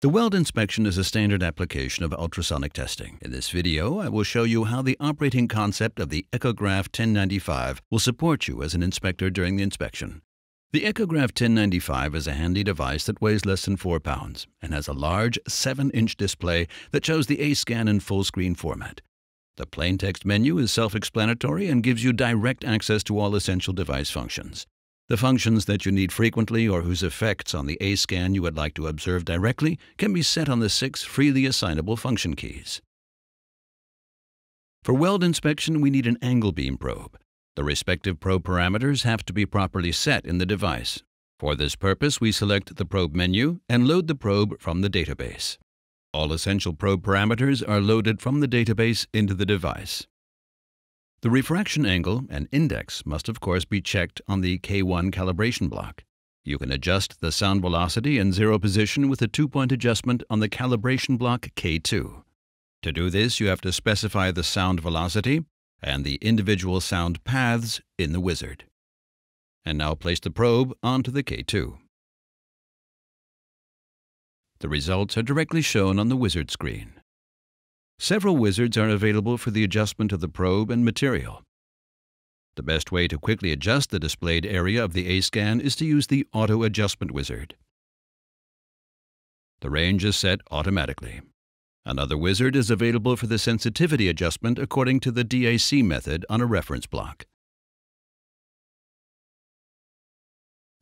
The weld inspection is a standard application of ultrasonic testing. In this video, I will show you how the operating concept of the Echograph 1095 will support you as an inspector during the inspection. The Echograph 1095 is a handy device that weighs less than 4 pounds and has a large 7-inch display that shows the A-scan in full screen format. The plain text menu is self-explanatory and gives you direct access to all essential device functions. The functions that you need frequently or whose effects on the A-scan you would like to observe directly can be set on the six freely assignable function keys. For weld inspection, we need an angle beam probe. The respective probe parameters have to be properly set in the device. For this purpose, we select the probe menu and load the probe from the database. All essential probe parameters are loaded from the database into the device. The refraction angle and index must of course be checked on the K1 calibration block. You can adjust the sound velocity and zero position with a two-point adjustment on the calibration block K2. To do this, you have to specify the sound velocity and the individual sound paths in the wizard. And now place the probe onto the K2. The results are directly shown on the wizard screen. Several wizards are available for the adjustment of the probe and material. The best way to quickly adjust the displayed area of the A-scan is to use the Auto Adjustment Wizard. The range is set automatically. Another wizard is available for the sensitivity adjustment according to the DAC method on a reference block.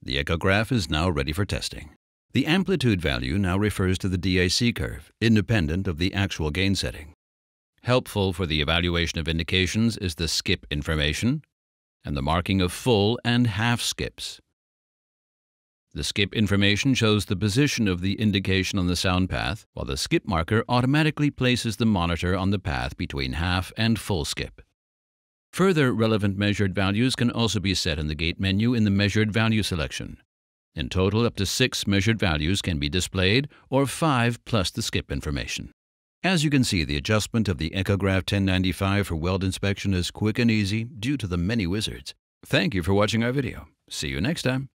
The echograph is now ready for testing. The amplitude value now refers to the DAC curve, independent of the actual gain setting. Helpful for the evaluation of indications is the skip information and the marking of full and half skips. The skip information shows the position of the indication on the sound path, while the skip marker automatically places the monitor on the path between half and full skip. Further relevant measured values can also be set in the gate menu in the Measured Value selection. In total, up to six measured values can be displayed, or five plus the skip information. As you can see, the adjustment of the Echograph 1095 for weld inspection is quick and easy due to the many wizards. Thank you for watching our video. See you next time.